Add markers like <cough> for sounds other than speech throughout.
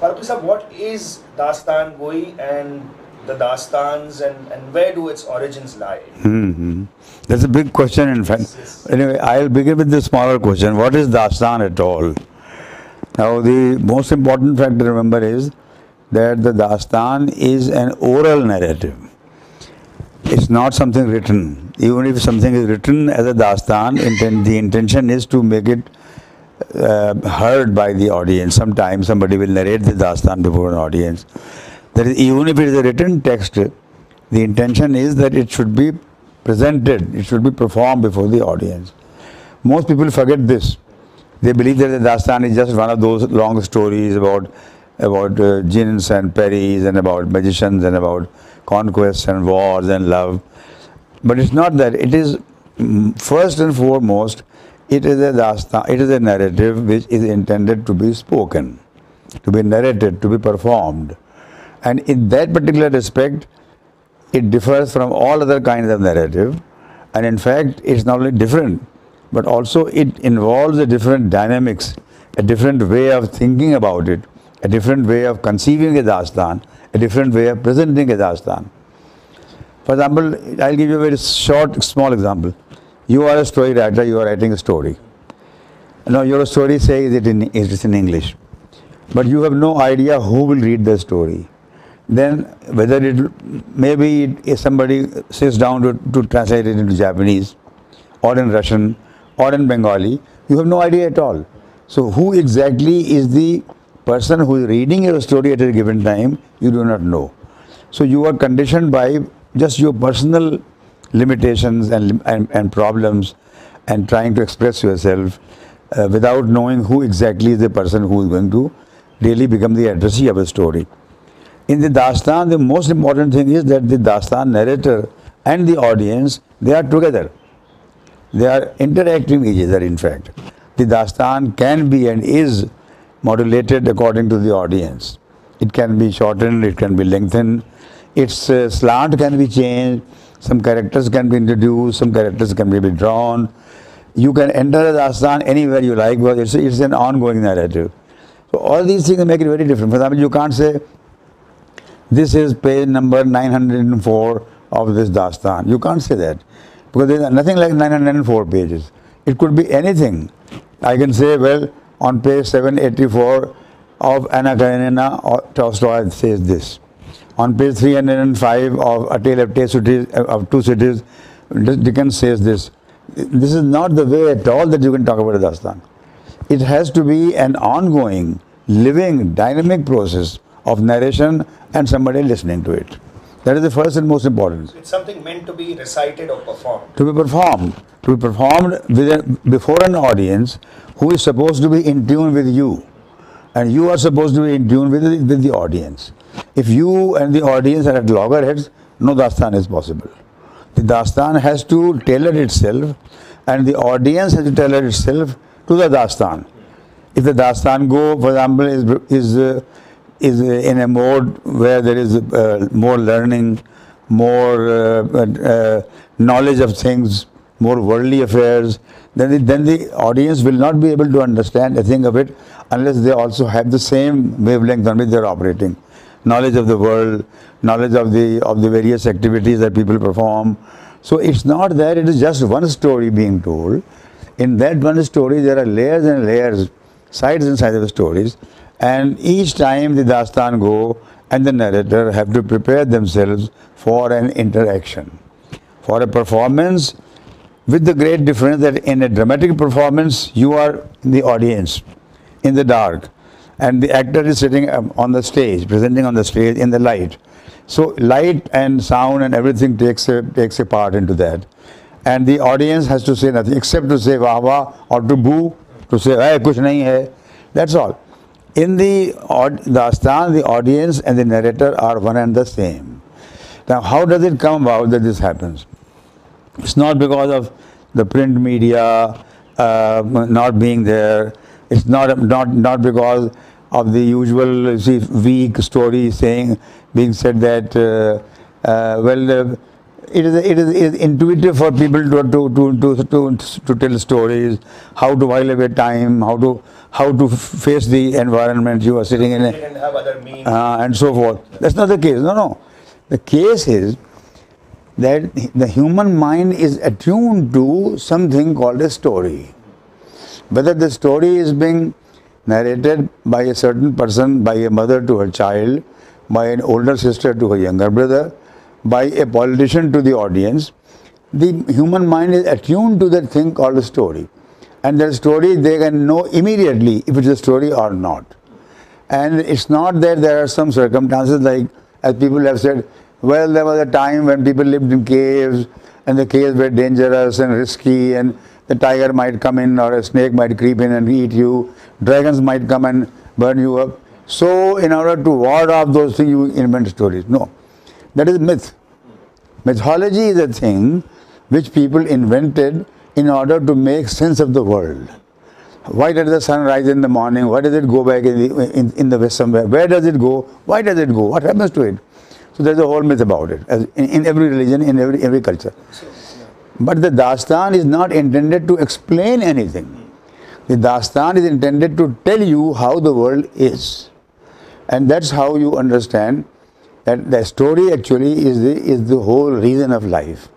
Farooqi sir, what is Dastan Goi and the Dastans and, and where do its origins lie? hmm That's a big question, in fact. Yes. Anyway, I'll begin with the smaller question. What is Dastan at all? Now, the most important fact to remember is that the Dastan is an oral narrative. It's not something written. Even if something is written as a Dastan, inten- the intention is to make it uh, heard by the audience. Sometimes somebody will narrate the Dastan before an audience. That is, even if it is a written text, the intention is that it should be presented, it should be performed before the audience. Most people forget this. They believe that the Dastan is just one of those long stories about about uh, jinns and peris and about magicians and about conquests and wars and love. But it's not that. It is mm, first and foremost, it is a dastan, it is a narrative which is intended to be spoken, to be narrated, to be performed. And in that particular respect, it differs from all other kinds of narrative. And in fact, it's not only different, but also it involves a different dynamics, a different way of thinking about it, a different way of conceiving a dastan, a different way of presenting a dastan. For example, I'll give you a very short, small example. You are a story writer, you are writing a story. Now your story says it in, it is in English, but you have no idea who will read the story. Then whether it maybe it, somebody sits down to, to translate it into Japanese, or in Russian, or in Bengali, you have no idea at all. So who exactly is the person who is reading your story at a given time, you do not know. So you are conditioned by just your personal limitations and, and, and problems and trying to express yourself uh, without knowing who exactly is the person who is going to really become the addressee of a story. In the Dastan, the most important thing is that the Dastan narrator and the audience, they are together. They are interacting with each other, in fact. The Dastan can be and is modulated according to the audience. It can be shortened, it can be lengthened, its uh, slant can be changed, some characters can be introduced, some characters can be withdrawn. You can enter a Dastan anywhere you like because it's, it's an ongoing narrative. So all these things make it very different. For example, you can't say, this is page number 904 of this Dastan. You can't say that because there is nothing like 904 pages. It could be anything. I can say, well, on page 784 of Anna Karenina, uh, Tolstoy says this. On page 305 of A Tale of Two Cities, of Two Cities Dickens says this. This is not the way at all that you can talk about a Dastan. It has to be an ongoing, living, dynamic process of narration and somebody listening to it. That is the first and most important. It's something meant to be recited or performed. To be performed, to be performed with a, before an audience who is supposed to be in tune with you, and you are supposed to be in tune with with the audience. If you and the audience are at loggerheads, no dastan is possible. The dastan has to tailor itself, and the audience has to tailor itself to the dastan. If the dastan go, for example, is is uh, is in a mode where there is uh, more learning, more uh, uh, knowledge of things, more worldly affairs, then the, then the audience will not be able to understand a thing of it unless they also have the same wavelength on which they are operating. Knowledge of the world, knowledge of the of the various activities that people perform. So it's not that it is just one story being told. In that one story, there are layers and layers, sides and sides of stories, and each time the dastan go and the narrator have to prepare themselves for an interaction, for a performance with the great difference that in a dramatic performance you are in the audience in the dark and the actor is sitting um, on the stage presenting on the stage in the light. So light and sound and everything takes a, takes a part into that. And the audience has to say nothing except to say wah wah or to boo to say hey kuch nahi hai. That's all. In the aud- dastan the audience and the narrator are one and the same. Now how does it come about that this happens? It's not because of the print media uh, not being there. It's not not not because of the usual you see, weak story saying being said that uh, uh, well uh, it is, it is, it is intuitive for people to, to, to, to, to, to tell stories, how to while away time, how to, how to face the environment you are sitting in, They a, can have other means. uh, and so forth. That's not the case. No, no. The case is that the human mind is attuned to something called a story. Whether the story is being narrated by a certain person, by a mother to her child, by an older sister to her younger brother, by a politician to the audience, the human mind is attuned to that thing called a story. And that story they can know immediately if it's a story or not. And it's not that there are some circumstances like, as people have said, well, there was a time when people lived in caves and the caves were dangerous and risky and the tiger might come in or a snake might creep in and eat you, dragons might come and burn you up. So, in order to ward off those things, you invent stories. No, that is myth. Mythology is a thing which people invented in order to make sense of the world. Why does the sun rise in the morning? Why does it go back in the, in, in the west somewhere? Where does it go? Why does it go? What happens to it? So there's a whole myth about it, in, in every religion, in every, every culture. But the dastan is not intended to explain anything. The dastan is intended to tell you how the world is. And that's how you understand that the story actually is the, is the whole reason of life.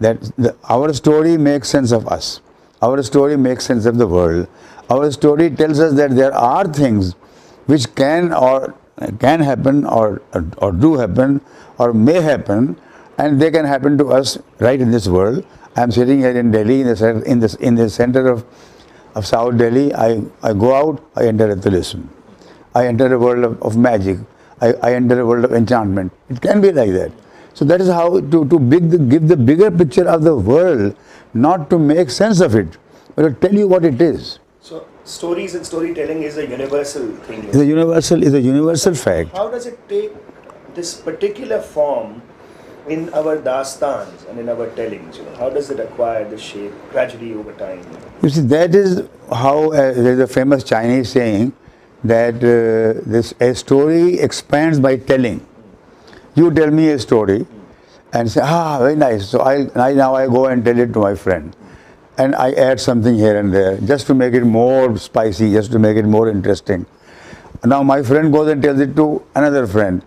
That the, our story makes sense of us. Our story makes sense of the world. Our story tells us that there are things which can or can happen or, or do happen or may happen and they can happen to us right in this world. I am sitting here in Delhi in the, in the, in the center of, of South Delhi. I, I go out, I enter a talisman. I enter a world of, of magic. I, I enter a world of enchantment. It can be like that. So that is how to, to big the, give the bigger picture of the world, not to make sense of it, but to tell you what it is. So stories and storytelling is a universal thing. It's a universal, is a universal fact. How does it take this particular form in our dastans and in our tellings? You know, how does it acquire this shape gradually over time? You see, that is how uh, there's a famous Chinese saying that uh, this a story expands by telling. You tell me a story and say, ah, very nice. So I, I now I go and tell it to my friend, and I add something here and there just to make it more spicy, just to make it more interesting. Now my friend goes and tells it to another friend.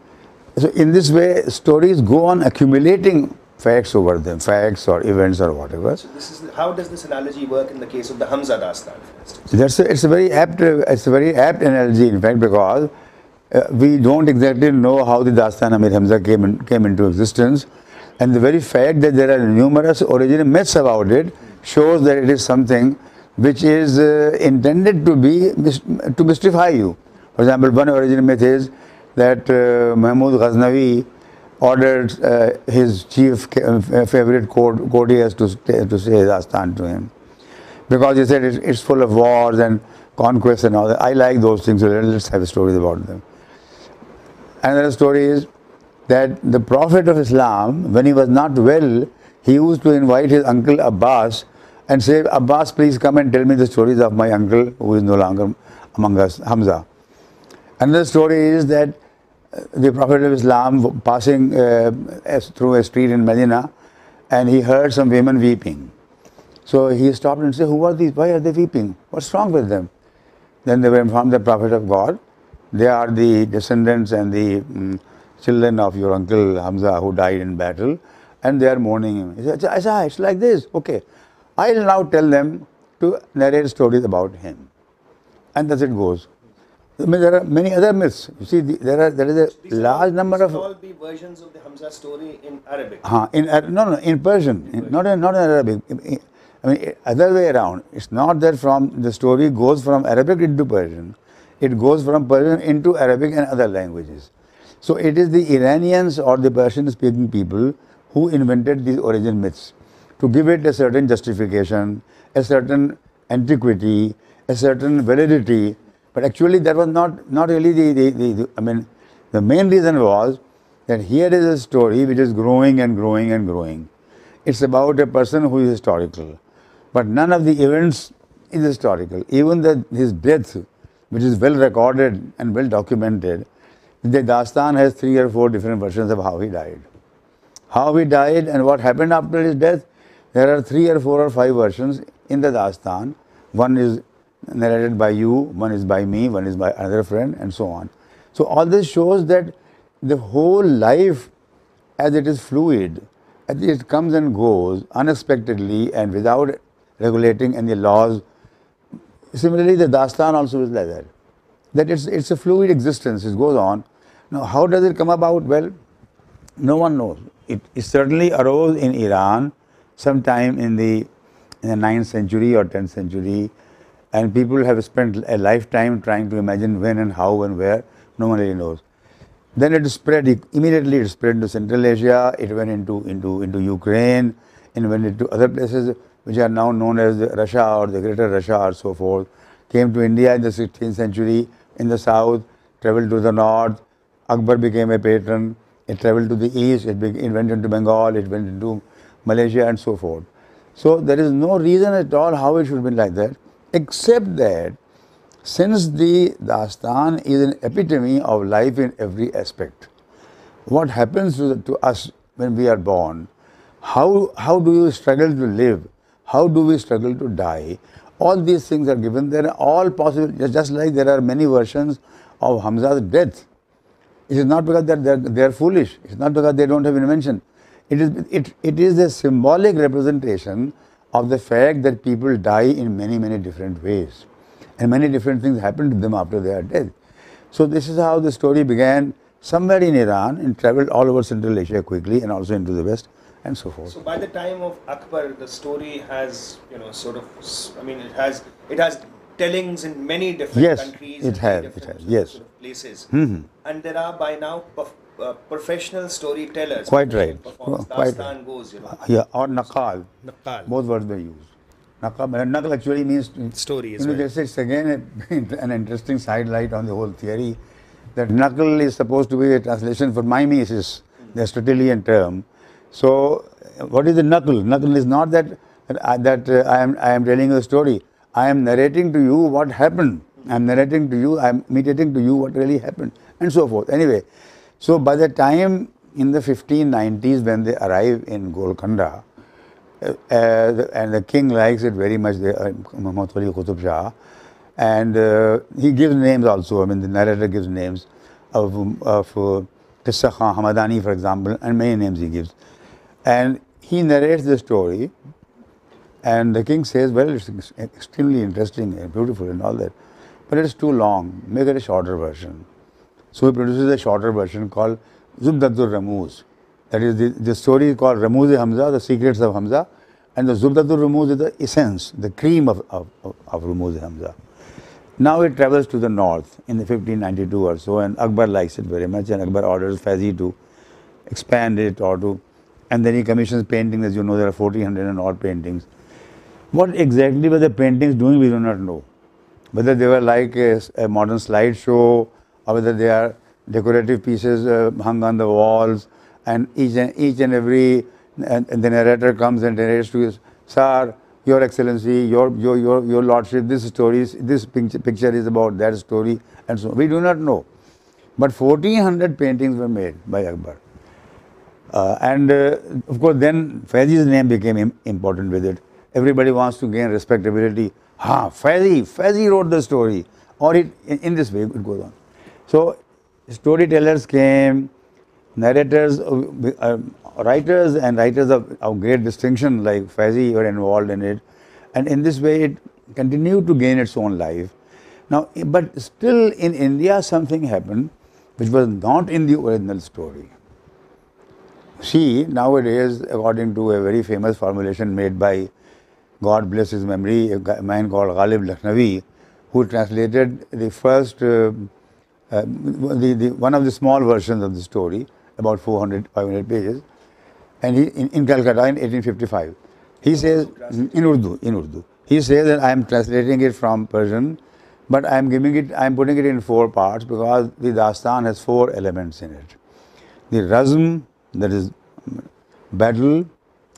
So in this way, stories go on accumulating facts over them, facts or events or whatever. So this is how does this analogy work in the case of the Hamza dastan. That's a, it's a very apt it's a very apt analogy in fact because uh, we don't exactly know how the Dastan Amir Hamza came in, came into existence and the very fact that there are numerous original myths about it shows that it is something which is uh, intended to be to mystify you. For example, one original myth is that uh, Mahmud Ghaznavi ordered uh, his chief uh, favorite court, courtiers to, to say Dastan to him because he said it's, it's full of wars and conquests and all that. I like those things, so let's have stories about them. Another story is that the Prophet of Islam, when he was not well, he used to invite his uncle Abbas and say, Abbas, please come and tell me the stories of my uncle who is no longer among us, Hamza. Another story is that the Prophet of Islam passing uh, through a street in Medina and he heard some women weeping. So he stopped and said, Who are these? Why are they weeping? What's wrong with them? Then they were informed the Prophet of God. They are the descendants and the mm, children of your uncle Hamza who died in battle, and they are mourning him. He said, "Acha, acha, It's like this. Okay. I'll now tell them to narrate stories about him. And thus it goes. I mean, there are many other myths. You see, the, there are there is a large number of all be versions of the Hamza story in Arabic. Huh, in no, no, in Persian, in, not in, not in Arabic. I- I mean, other way around. It's not that from the story goes from Arabic into Persian. It goes from Persian into Arabic and other languages. So it is the Iranians or the Persian-speaking people who invented these origin myths to give it a certain justification, a certain antiquity, a certain validity. But actually, that was not not really the, the, the, the I mean, the main reason was that here is a story which is growing and growing and growing. It's about a person who is historical, but none of the events is historical. Even the, his death, which is well recorded and well documented, the Dastan has three or four different versions of how he died. how he died and what happened after his death. There are three or four or five versions in the Dastan. One is narrated by you, one is by me, one is by another friend, and so on. So all this shows that the whole life, as it is fluid, as it comes and goes unexpectedly and without regulating any laws. Similarly, the Dastan also is like that. That it's, it's a fluid existence, it goes on. Now, how does it come about? Well, no one knows. It, it certainly arose in Iran sometime in the, in the 9th century or 10th century, and people have spent a lifetime trying to imagine when and how and where. No one really knows. Then it spread, immediately it spread to Central Asia, it went into, into, into Ukraine, and went into other places which are now known as Russia or the Greater Russia or so forth. Came to India in the 16th century, in the south, traveled to the north. Akbar became a patron. It traveled to the east, it, it went into Bengal, it went into Malaysia and so forth. So there is no reason at all how it should be like that, except that since the Dastan is an epitome of life in every aspect, what happens to, the, to us when we are born, how, how do you struggle to live, how do we struggle to die, all these things are given. There, are all possible, just like there are many versions of Hamza's death. It is not because they're, they're, they're foolish, it's not because they don't have invention. It is, it, it is a symbolic representation of the fact that people die in many, many different ways. And many different things happen to them after they are dead. So this is how the story began somewhere in Iran and traveled all over Central Asia quickly and also into the West and so forth. So by the time of Akbar, the story has, you know, sort of, I mean, it has, it has tellings in many different yes, countries. it has, it has, yes. Sort of places. Mhm. And there are by now uh, professional storytellers. Quite right. perform Quite Dastan right. goes, you know. Yeah, or Naqal. Naqal. Both words were used. Naqal, Naqal actually means Story as You know, well. this is again a, <laughs> an interesting sidelight on the whole theory that Naqal is supposed to be a translation for mimesis, the Aristotelian term. So, uh, what is the Naqal? Naqal is not that that, I, that uh, I am I am telling you a story. I am narrating to you what happened. I am narrating to you. I am imitating to you what really happened, and so forth. Anyway, so by the time in the 1590s when they arrive in Golconda, uh, the- and the king likes it very much, uh, Muhammad Quli Qutub Shah, and uh, he gives names also. I mean, the narrator gives names of of uh, Qissa Khan Hamadani, for example, and many names he gives, and he narrates the story. And the king says, "Well, it's extremely interesting and beautiful and all that, but it's too long. Make it a shorter version." So he produces a shorter version called Zubdatul Ramuz. That is, the, the story is called Ramuz Hamza, the secrets of Hamza, and the Zubdatul Ramuz is the essence, the cream of, of, of, Ramuz Hamza. Now it travels to the north in the 1592 or so, and Akbar likes it very much, and Akbar orders Faizi to expand it or to, and then he commissions paintings. As you know, there are 1400 and odd paintings. What exactly were the paintings doing, we do not know. Whether they were like a, a modern slideshow whether they are decorative pieces uh, hung on the walls, and each and, each and every, and, and the narrator comes and narrates to his, Sir, Your Excellency, your, your, your, your Lordship, this story, is, this picture, picture is about that story, and so on. We do not know. But 1400 paintings were made by Akbar. Uh, and uh, of course, then Faizi's name became im- important with it. Everybody wants to gain respectability. Ha, Faizi, Faizi wrote the story. Or it, in, in this way, it goes on. So, storytellers came, narrators, uh, uh, writers, and writers of, of great distinction like Faizi were involved in it. And in this way, it continued to gain its own life. Now, but still in India, something happened which was not in the original story. See, nowadays, according to a very famous formulation made by, God bless his memory, a man called Ghalib Lakhnavi, who translated the first, uh, uh, the, the, one of the small versions of the story, about 400, 500 pages, and he, in, in Calcutta in 1855. He says, in Urdu, in Urdu, he says that I am translating it from Persian, but I am giving it, I am putting it in four parts because the Dastan has four elements in it the razm, that is battle,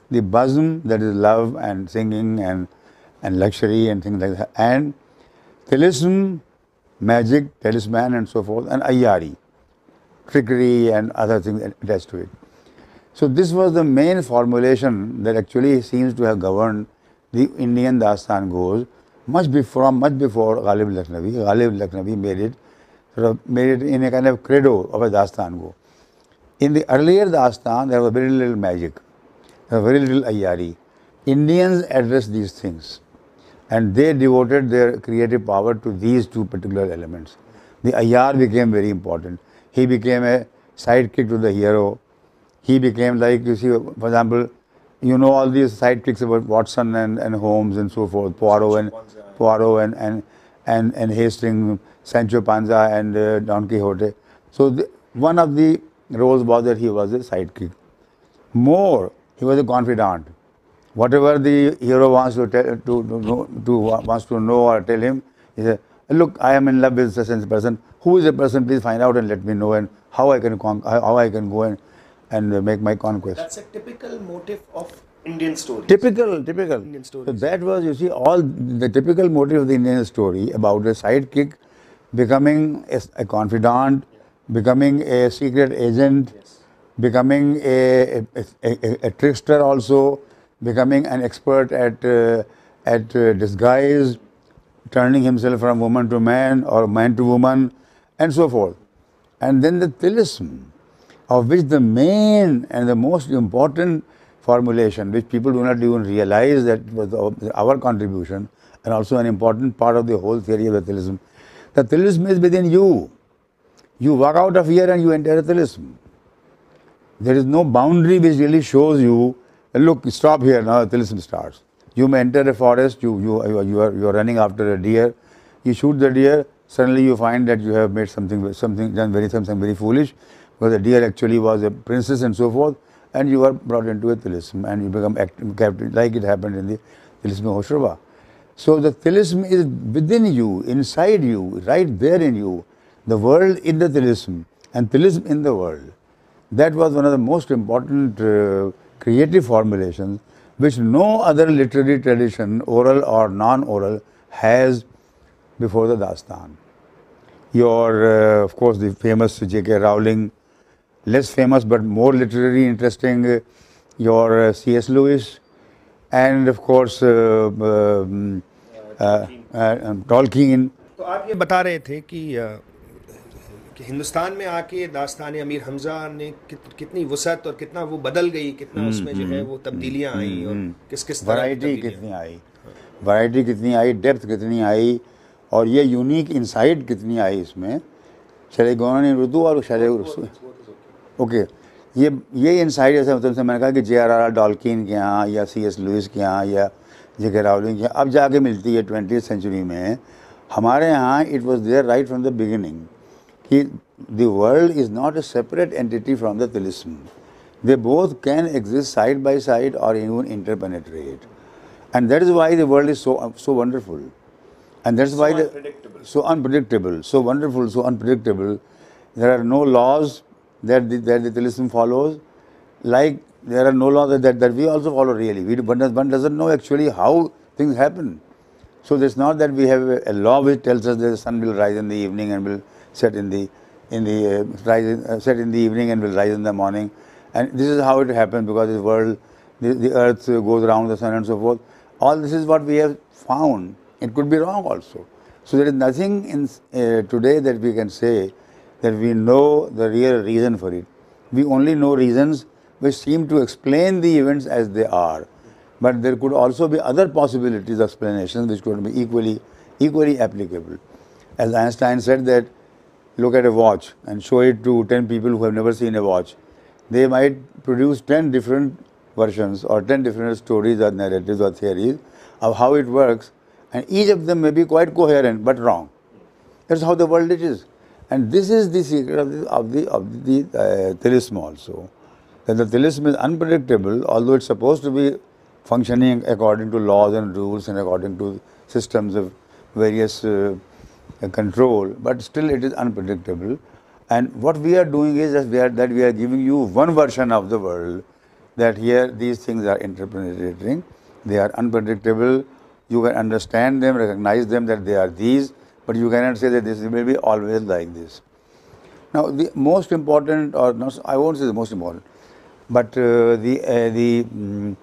the bazm, that is love and singing and, and luxury and things like that, and talism, magic, talisman and so forth, and ayari, trickery and other things attached to it. So this was the main formulation that actually seems to have governed the Indian Dastan goes much before much before Ghalib Lakhnavi. Ghalib Lakhnavi made it sort of made it in a kind of credo of a Dastan go. In the earlier Dastan, there was very little magic, very little ayari. Indians address these things and they devoted their creative power to these two particular elements. The ayar became very important. He became a sidekick to the hero. He became like, you see, for example, you know all these sidekicks about Watson and, and Holmes and so forth, Poirot and Poirot and and and, and Hastings, Sancho Panza and uh, Don Quixote. So the, one of the roles was that he was a sidekick. More, he was a confidant. Whatever the hero wants to tell, to, to, know, to wants to know or tell him, he said, "Look, I am in love with such and such person. Who is the person? Please find out and let me know, and how I can con- how I can go and and make my conquest." That's a typical motive of Indian story. Typical, typical. Indian story. So that was, you see, all the typical motive of the Indian story about a sidekick becoming a, a confidant, becoming a secret agent, Yes. becoming a, a, a, a trickster also, becoming an expert at, uh, at uh, disguise, turning himself from woman to man or man to woman, and so forth. And then the tilism, of which the main and the most important formulation, which people do not even realize that was our- contribution, and also an important part of the whole theory of the tilism. The tilism is within you. You walk out of here and you enter tilism. There is no boundary which really shows you, look, stop here, now the tilism starts. You may enter a forest, you, you, you, are, you, are, running after a deer, you shoot the deer, suddenly you find that you have made something, something done very, something very foolish, because the deer actually was a princess and so forth, and you are brought into a tilism and you become act, captive, like it happened in the tilism of Hoshruba. So the tilism is within you, inside you, right there in you. The world in the tilism and tilism in the world. That was one of the most important uh, creative formulations which no other literary tradition, oral or non-oral, has before the Dastan. Your, uh, of course, the famous J.K. Rowling, less famous but more literary interesting, uh, your uh, C.S. Lewis, and of course uh, um, uh, uh, um, Tolkien. तो आप ये बता रहे थे कि अ, कि हिंदुस्तान में आके दास्तान अमीर हमजा ने कित, कितनी वसत और कितना वो बदल गई कितना उसमें जो है वो तब्दीलियाँ आई और किस किस तरह वैरायटी कितनी आई? वैरायटी कितनी आई डेप्थ कितनी आई? और ये यूनिक इंसाइट कितनी आई इसमें? शरे गौरानी उर्दू और शरे ओके ये ये इंसाइट ऐसा मतलब से मैंने कहा कि जे आर आर डॉल्किन के यहाँ या सी एस लुइस के यहाँ या जे के रावलिंग के यहाँ अब जाके मिलती है ट्वेंटी सेंचुरी में। हमारे यहाँ it was there right from the beginning he, the world is not a separate entity from the Tilism. They both can exist side by side or even interpenetrate. And that is why the world is so, so wonderful. And that's so why unpredictable. The, so unpredictable, so wonderful, so unpredictable. There are no laws that the, that the Tilism follows, like there are no laws that, that we also follow really. We, one, one doesn't know actually how things happen. So it's not that we have a, a law which tells us that the sun will rise in the evening and will set in the in the uh, rise in, uh, set in the evening and will rise in the morning. And this is how it happens because the world, the, the earth goes around the sun and so forth. All this is what we have found. It could be wrong also. So there is nothing in uh, today that we can say that we know the real reason for it. We only know reasons which seem to explain the events as they are. But there could also be other possibilities, of explanations which could be equally, equally applicable. As Einstein said that look at a watch and show it to 10 people who have never seen a watch. They might produce 10 different versions or 10 different stories or narratives or theories of how it works, and each of them may be quite coherent but wrong. That's how the world it is. And this is the secret of the, of the, of the uh, tilism also. That the tilism is unpredictable, although it's supposed to be functioning according to laws and rules and according to systems of various uh, control, but still it is unpredictable. And what we are doing is that we are, that we are giving you one version of the world that here these things are interpenetrating, they are unpredictable, you can understand them, recognize them that they are these, but you cannot say that this will be always like this. Now, the most important, or not, I won't say the most important, But uh, the uh, the mm,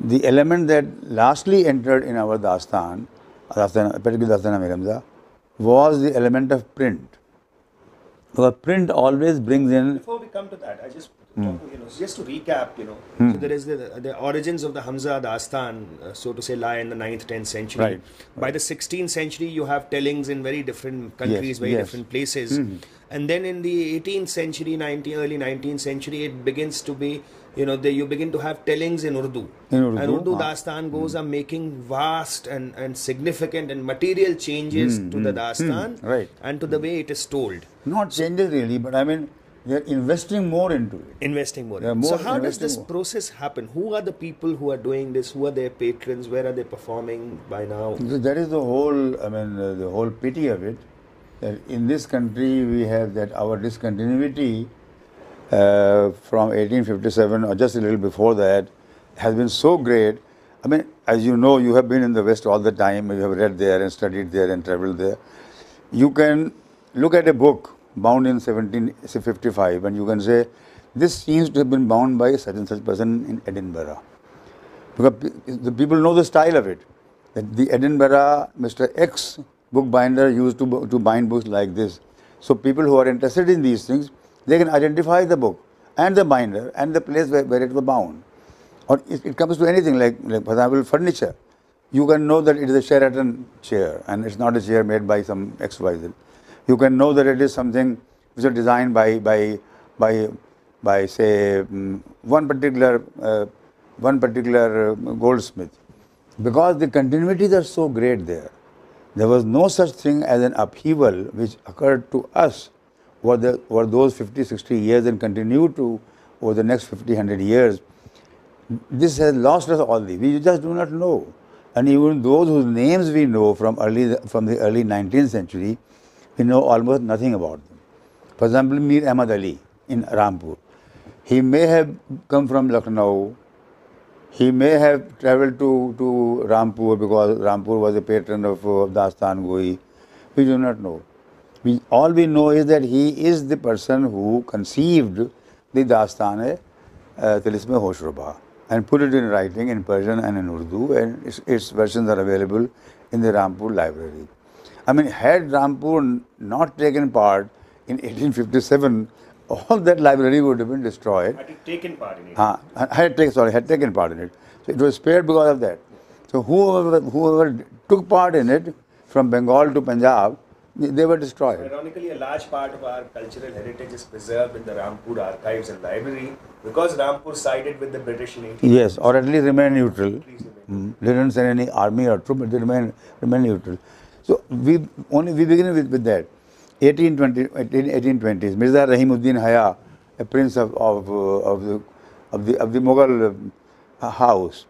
the element that lastly entered in our dastan, dastan particularly dastan Amir Hamza, was the element of print. Because print always brings in Before we come to that, I just talk, you know just to recap, you know, so there is the the origins of the Hamza Dastan, uh, so to say, lie in the 9th, 10th century. Right, By the 16th century, you have tellings in very different countries, very yes. Hmm. different places, and then in the 18th century, 19 early 19th century, it begins to be. You know, the, you begin to have tellings in Urdu. In Urdu, and Urdu ah. Dastan goes are making vast and, and significant and material changes to the Dastan Hmm, right. and to the way it is told. not changes really, but I mean they are investing more into it. investing more. They are so how does this more. process happen? Who are the people who are doing this? Who are their patrons? Where are they performing by now? So that is the whole, I mean, uh, the whole pity of it. That in this country we have that our discontinuity Uh, from 1857 or just a little before that has been so great. I mean, as you know, you have been in the West all the time. You have read there and studied there and traveled there. You can look at a book bound in 1755 and you can say, this seems to have been bound by such and such person in Edinburgh because the people know the style of it. That the Edinburgh Mr. X bookbinder used to to bind books like this. So people who are interested in these things, they can identify the book and the binder and the place where, where it was bound. Or it, it comes to anything like, like, for example, furniture. You can know that it is a Sheraton chair and it's not a chair made by some XYZ. You can know that it is something which is designed by by by by say mm, one particular uh, one particular uh, goldsmith because the continuities are so great there there was no such thing as an upheaval which occurred to us over, the, over those 50 60 years and continue to over the next 50 100 years. This has lost us all the we just do not know. And even those whose names we know from early from the early 19th century we know almost nothing about them. For example mir ahmad ali in rampur. He may have come from lucknow. He may have traveled to, to Rampur because Rampur was a patron of uh, Dastan Goi. We do not know. We, all we know is that he is the person who conceived the Dastan uh, Tilisme Hoshruba and put it in writing in Persian and in Urdu, and its, its versions are available in the Rampur library. I mean, had Rampur not taken part in 1857, <laughs> all that library would have been destroyed. Had you taken part in it? Uh, had taken sorry had taken part in it. So it was spared because of that. So whoever whoever took part in it from Bengal to Punjab, they were destroyed. Ironically, a large part of our cultural heritage is preserved in the Rampur archives and library because Rampur sided with the British in 18. Yes, or at least remain neutral. Mm. They didn't send any army or troop, but they remain remain neutral. So we only we begin with, with that. 1820, 1820s, Mirza Rahimuddin Haya, a prince of, of, uh, of, the, of, the, of the Mughal uh, house,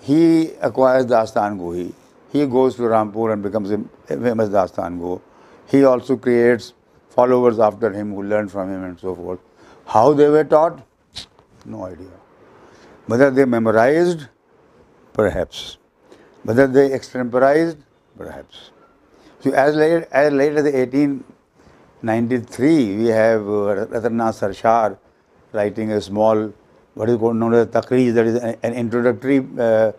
he acquires Dastan Goi. He goes to Rampur and becomes a famous Dastan Go. He also creates followers after him who learn from him and so forth. How they were taught? No idea. Whether they memorized? Perhaps. Whether they extemporized? Perhaps. So as late as late as 1893, we have uh, Ratna Sarshar writing a small, what is known as Takreez, that is an, introductory uh,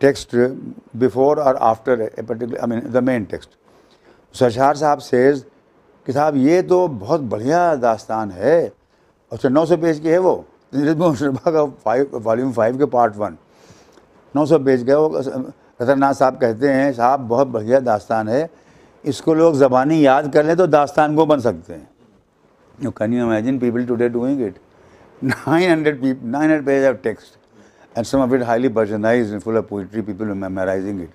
text before or after a particular, I mean the main text. Sarshar साहब says कि साहब, ये तो बहुत बढ़िया दास्तान है। अच्छा नौ सौ पेज की है वो शर्मा का फाइव वॉल्यूम फाइव के पार्ट वन नौ सौ पेज का वो खतरनाक साहब कहते हैं, साहब, बहुत बढ़िया दास्तान है। इसको लोग ज़बानी याद कर लें तो दास्तान को बन सकते हैं। You can you imagine people today doing it 900 people 900 pages of text, and some of it highly personalized and full of poetry, people were memorizing it.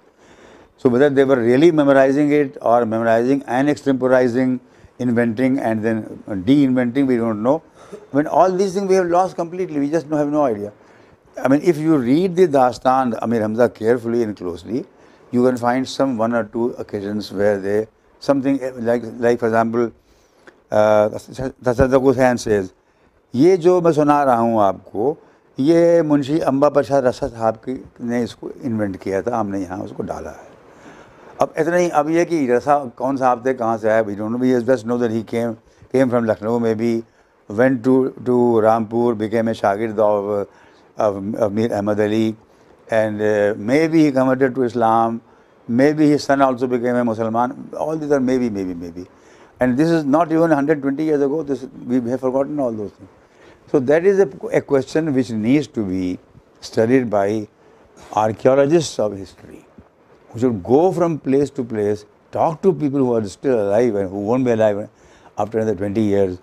so whether they were really memorizing it or memorizing and extemporizing inventing and then de-inventing we don't know I mean all these things we have lost completely we just have no idea I mean if you read the Dastan Amir Hamza carefully and closely you can find some one or two occasions where they something like like for example uh, Tasaddaq Hussain says ये जो मैं सुना रहा हूँ आपको ये मुंशी अम्बा प्रसाद रसा साहब की ने इसको इन्वेंट किया था हमने यहाँ उसको डाला है अब इतना ही अब ये कि रसा कौन साहब थे कहाँ से आए we don't we best know that he came came from Lucknow may be went to to Rampur became a शागिर्द Mir Ahmad Ali and may be he converted to Islam may be he son also became a मुसलमान all this are may be may be may be and this is not even hundred twenty years ago this we have forgotten all those so that is a question which needs to be studied by archaeologist of history who should go from place to place, talk to people who are still alive and who won't be alive after another 20 years,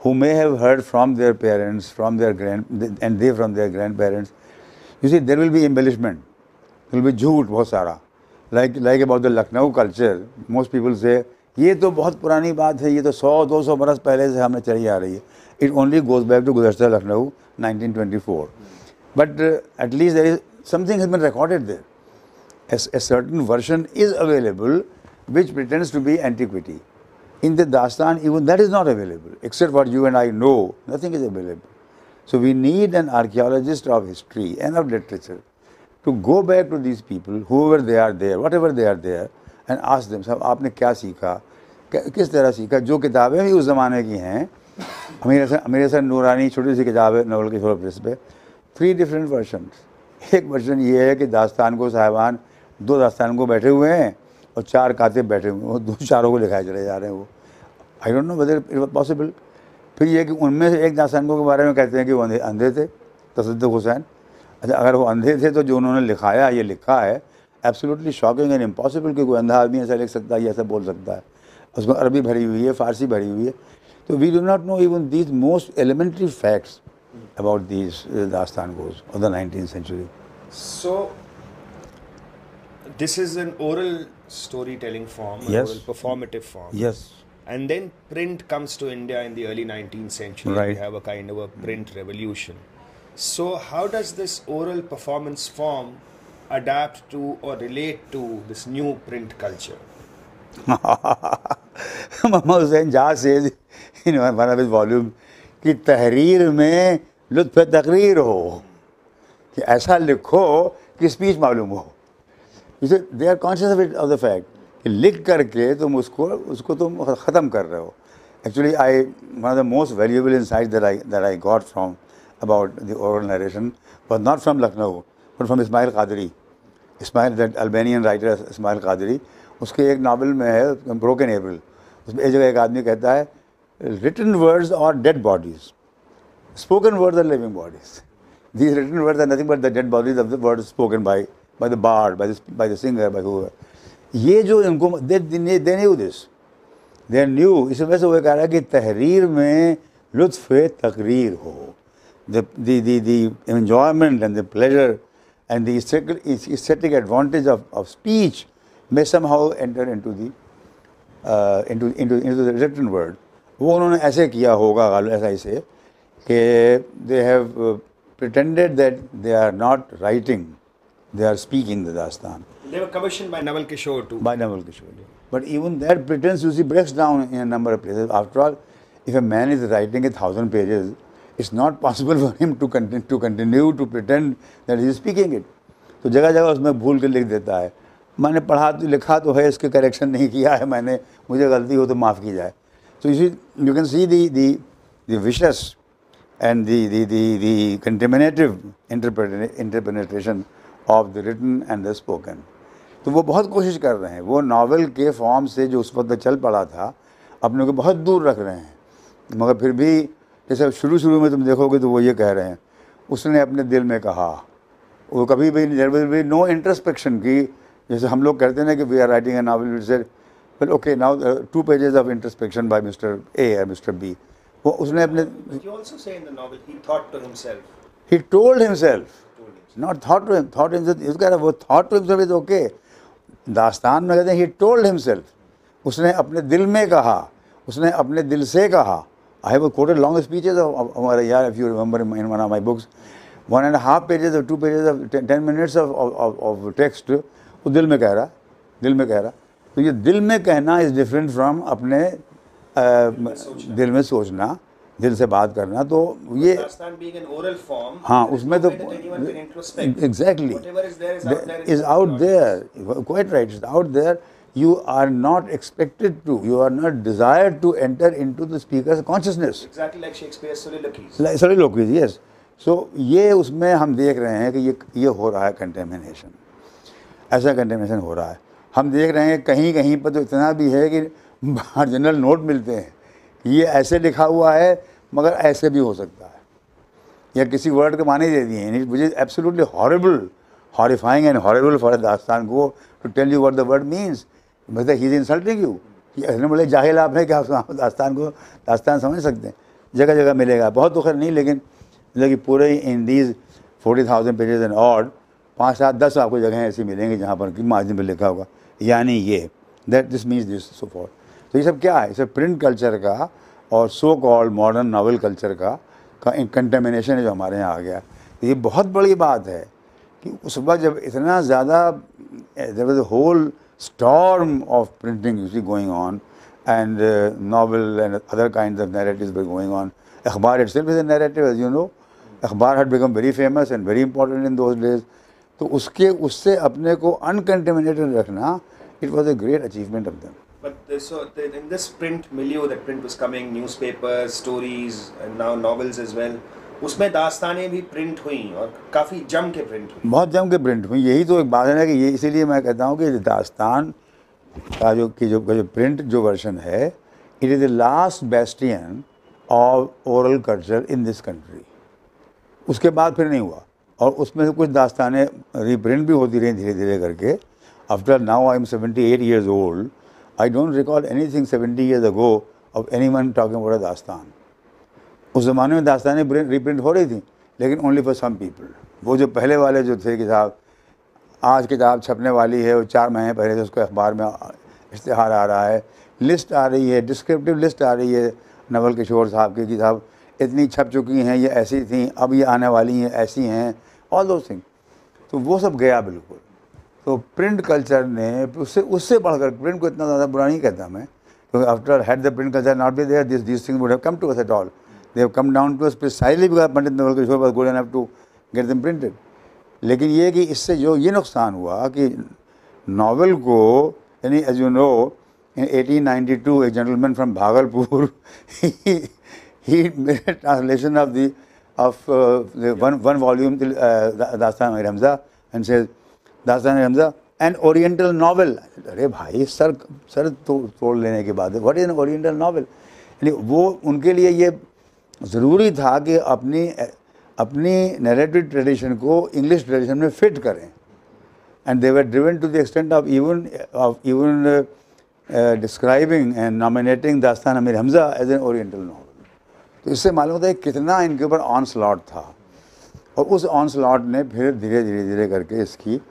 who may have heard from their parents, from their grand, and they from their grandparents. You see, there will be embellishment. There will be jhoot, बहुत सारा. Like, like about the Lucknow culture, most people say, ये तो बहुत पुरानी बात है ये तो 100-200 बरस पहले से हमें चली आ रही है it only goes back to Gujarat Lucknow 1924 but uh, at least there is something has been recorded there a, certain version is available which pretends to be antiquity in the Dastan even that is not available except what you and I know nothing is available so we need an archaeologist of history and of literature to go back to these people whoever they are there whatever they are there and as them साहब आपने क्या सीखा किस तरह सीखा जो किताबें भी उस ज़माने की हैं अमीर हसन अमीर हसन नूरानी छोटी सी किताब है नवल के छोटे प्रेस पे थ्री डिफरेंट वर्जन एक वर्जन ये है कि दास्तान को दो दास्तान को बैठे हुए हैं और चार कातिब बैठे हुए हैं। वो दो चारों को लिखाए चले जा रहे हैं वो। I don't know whether it possible फिर ये कि उनमें से एक दास्तानगो के बारे में कहते हैं कि वो अंधे अंधे थे, तसद्दुक हुसैन। अच्छा अगर वो अंधे थे तो जो उन्होंने लिखाया, ये लिखा है एब्सोल्युटली शॉकिंग एंड इम्पॉसिबल कि कोई अंधा आदमी ऐसा लिख सकता है, या ऐसा बोल सकता है। उसमें अरबी भरी हुई है, फारसी भरी हुई है। तो we do not know even these most elementary facts about these dastan Dastan goes of the 19th century. This is an oral storytelling form, Yes. oral performative form. Yes. And then print comes to India in the early 19th century. Right. We have a kind of a print revolution. So, how does this oral performance form adapt to or relate to this new print culture? Muhammad Hussain Jah says in one of his volumes कि तहरीर में लुत्फ तकरीर हो कि ऐसा लिखो कि स्पीच मालूम हो इसे they are conscious of of the fact कि लिख करके तुम उसको उसको तुम ख़त्म कर रहे हो। Actually I one of the most valuable insight that I that I got from about the oral narration but not from Lucknow but from Ismail Kadare Ismail that Albanian writer Ismail Kadare उसके एक novel में है broken able उसमें एक जगह एक आदमी कहता है रिटर्न वर्ड्स और dead bodies spoken words are living bodies these written words are nothing but the dead bodies of the word spoken by by the bard, by by the singer by हुआ ये जो इनको they knew this they knew इस वजह से वो कह रहा है कि तहरीर में लुत्फ तकरीर हो। Enjoyment and the pleasure and the aesthetic advantage of of speech may somehow enter in to the in to into the written word वो उन्होंने ऐसे किया होगा गाल ऐसा इसे कि they have pretended that they are not writing they are speaking the dastan. They were commissioned by Naval Kishore too. by Naval Kishore. But even that pretense you see breaks down in a number of places. After all, if a man is writing a thousand pages, it's not possible for him to continue to continue to pretend that he is speaking it. तो जगह जगह उसमें भूल के लिख देता है मैंने पढ़ा तो लिखा तो है इसके करेक्शन नहीं किया है मैंने मुझे गलती हो तो माफ़ की जाए तो you you can see the the the vicious and the the the the contaminative interpretation of the written and the spoken तो वो बहुत कोशिश कर रहे हैं। वो नावल के फॉर्म से जो उस वक्त चल पड़ा था अपने को बहुत दूर रख रहे हैं। मगर फिर भी जैसे शुरू शुरू में तुम देखोगे तो वो ये कह रहे हैं उसने अपने दिल में कहा। वो कभी भी देर विल भी नो इंट्रोस्पेक्शन की जैसे हम लोग कहते हैं ना कि we are writing a novel well okay now two pages of introspection by mister A और मिस्टर बी वो उसने अपने. He told himself not thought to thought himself कह रहा वो thought to himself is okay dastan में कहते हैं ही टोल्ड हिमसेल्फ उसने अपने दिल में कहा उसने अपने दिल से कहा। I have quoted long speeches हमारे यार if you remember in one of my books one and half pages और two pages of ten minutes of of text वो दिल में कह रहा दिल में कह रहा। तो ये दिल में कहना इज़ डिफरेंट फ्रॉम अपने आ, दिल में सोचना। दिल से बात करना तो ये हाँ उसमें तो exactly is out there quite right is out there you are not expected to you are not desire to enter in to the speaker consciousness लोकवीज yes so ये उसमें हम देख रहे हैं कि ये ये हो रहा है कंटेमिनेशन ऐसा कंटेमिनेशन हो रहा है। हम देख रहे हैं कहीं कहीं पर तो इतना भी है कि मार्जिनल नोट मिलते हैं। ये ऐसे लिखा हुआ है, मगर ऐसे भी हो सकता है। या किसी वर्ड के माने दे दिए हैं मुझे absolutely horrible horrifying and horrible for dastan को to tell you what the word means मतलब ही इज़ इंसल्टिंग यू ऐसे बोले जाहिल आप हैं कि आप <laughs> दास्तान को दास्तान समझ सकते हैं? जगह जगह मिलेगा। बहुत तो खैर नहीं, लेकिन मतलब पूरे in these forty thousand pages and odd पाँच सात, दस आपको जगह ऐसी मिलेंगी जहाँ पर कि मार्जिन पर लिखा होगा। यानी ये that this means this so for तो ये सब क्या है? सब प्रिंट कल्चर का और so called modern novel culture का कंटेमिनेशन है जो हमारे यहाँ आ गया तो ये बहुत बड़ी बात है कि उस वक्त जब इतना ज़्यादा there was whole storm of printing going on and novel and other kind of narrative going on अखबार itself is as you know अखबार had become very famous and very important in those days तो उसके, उससे अपने को अनकंटेमिनेटेड रखना it was a great achievement of them But the, so the, in this print milieu that print was coming, newspapers, stories, and now novels as well. उसमें दास्तानें भी print हुई और काफ़ी जम के प्रिंट हुई। बहुत जम के प्रिंट हुई। यही तो एक बात है ना कि ये इसीलिए मैं कहता हूँ कि दास्तान का जो कि जो जो प्रिंट जो वर्जन है it is the last bastion of oral culture in this country उसके बाद फिर नहीं हुआ। और उसमें से कुछ दास्तानें रिप्रिंट भी होती रही धीरे धीरे करके। After now I am seventy eight years old I don't recall anything seventy years ago of anyone talking about a dastan उस ज़माने में दास्तानें रिप्रिंट हो रही थी, लेकिन ओनली फॉर सम पीपल वो जो पहले वाले जो थे कि साहब आज किताब छपने वाली है, वो चार महीने पहले से उसको अखबार में इश्तहार आ रहा है। लिस्ट आ रही है डिस्क्रिप्टिव लिस्ट आ रही है, नवल किशोर साहब की किताब। इतनी छप चुकी हैं, ये ऐसी थी, अब ये आने वाली हैं, ऐसी हैं ऑल दो थिंग तो वो सब गया बिल्कुल। तो प्रिंट कल्चर ने उससे उससे बढ़कर प्रिंट को इतना ज़्यादा बुरा नहीं कहता मैं। क्योंकि after had the print culture not be there this this thing would have come to us at all they have come down to us precisely because Pandit Naval Kishore was good enough to get them printed लेकिन ये कि इससे जो, ये नुकसान हुआ कि novel को, यानी as you know in 1892 a gentleman from Bhagalpur he मेरे translation of the of one one volume Dastan Hamza and says Dastan Hamza an oriental novel. अरे भाई, सर सर तो तोड़ लेने के बाद what is an oriental novel यानी वो उनके लिए ये ज़रूरी था कि अपनी अपनी नैरेटिव ट्रेडिशन को इंग्लिश ट्रेडिशन में फिट करें। And they were driven to the extent of even of even describing and nominating Dastan Amir Hamza as an oriental novel तो इससे मालूम होता है कितना इनके ऊपर ऑन स्लॉट था। और उस ऑन स्लॉट ने फिर धीरे धीरे धीरे करके इसकी